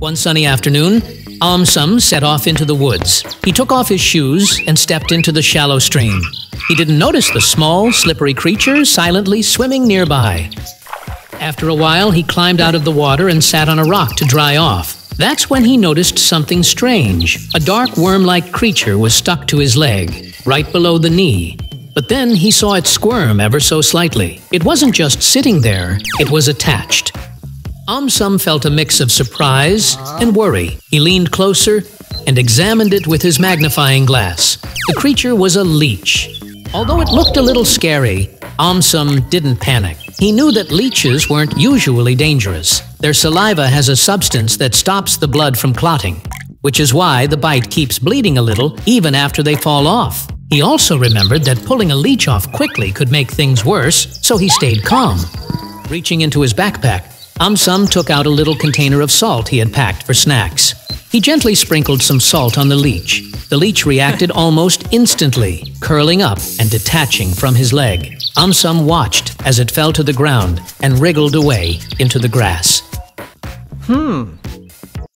One sunny afternoon, AumSum set off into the woods. He took off his shoes and stepped into the shallow stream. He didn't notice the small, slippery creature silently swimming nearby. After a while, he climbed out of the water and sat on a rock to dry off. That's when he noticed something strange. A dark worm like creature was stuck to his leg, right below the knee. But then he saw it squirm ever so slightly. It wasn't just sitting there, it was attached. AumSum felt a mix of surprise and worry. He leaned closer and examined it with his magnifying glass. The creature was a leech. Although it looked a little scary, AumSum didn't panic. He knew that leeches weren't usually dangerous. Their saliva has a substance that stops the blood from clotting, which is why the bite keeps bleeding a little even after they fall off. He also remembered that pulling a leech off quickly could make things worse, so he stayed calm. Reaching into his backpack, AumSum took out a little container of salt he had packed for snacks. He gently sprinkled some salt on the leech. The leech reacted almost instantly, curling up and detaching from his leg. AumSum watched as it fell to the ground and wriggled away into the grass. Hmm,